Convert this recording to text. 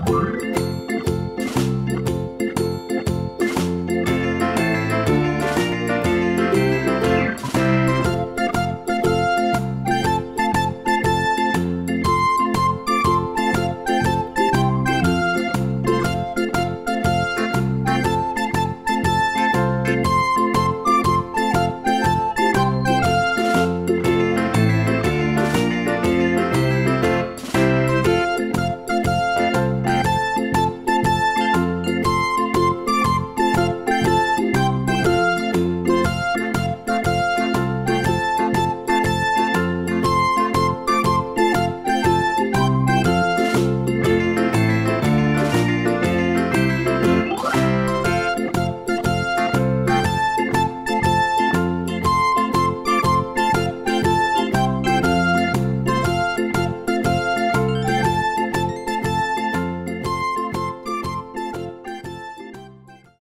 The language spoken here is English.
Bye.